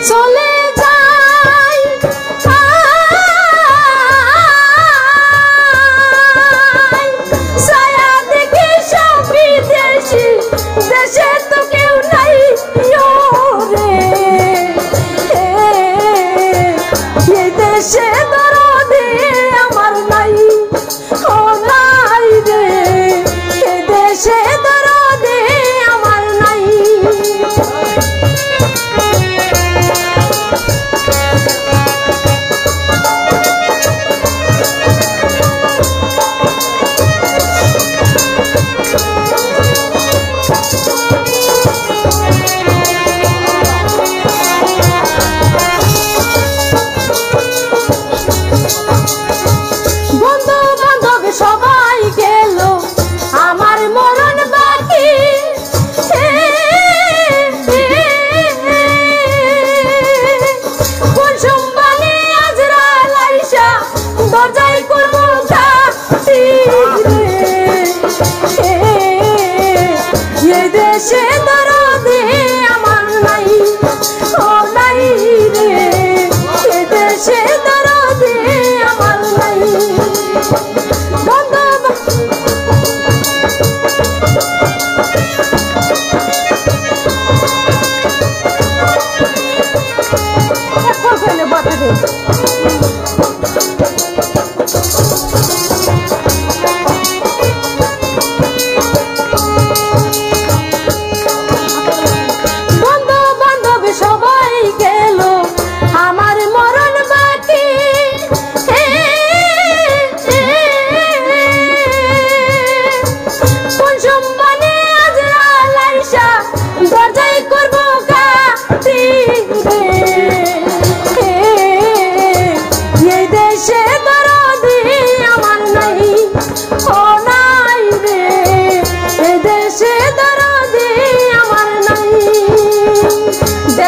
Solid. সে দরদে আমার রে সে দেশে দরদে আমার নাই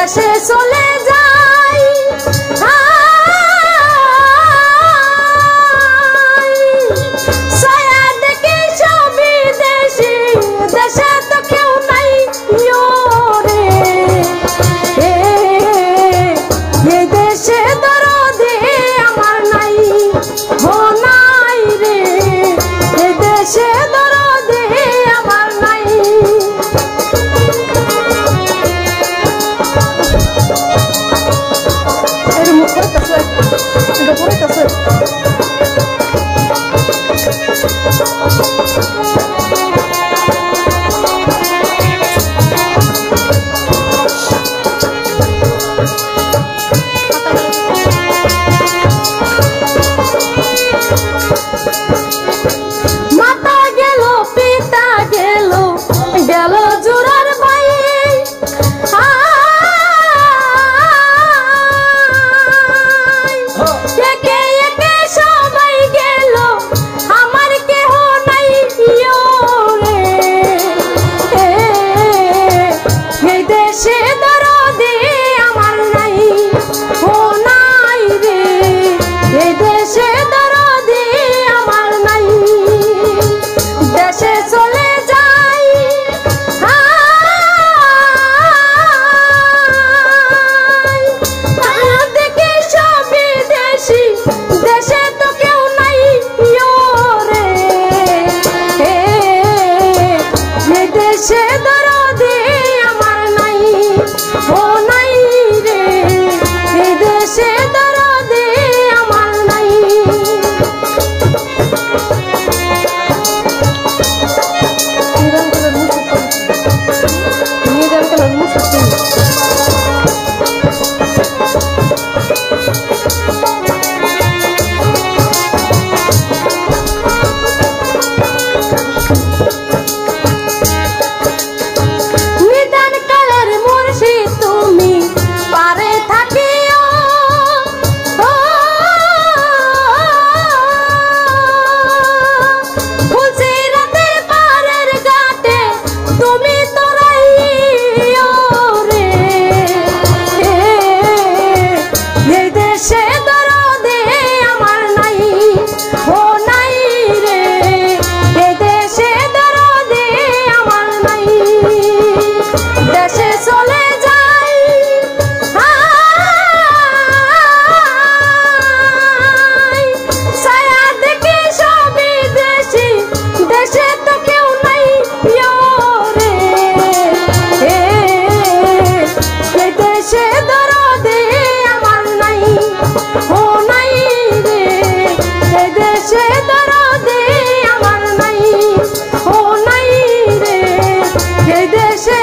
precious soul. সে দরদে আমার নাই। ও নাই রে, এ দেশে দরদে আমার নাই। ও নাই রে, এ দেশে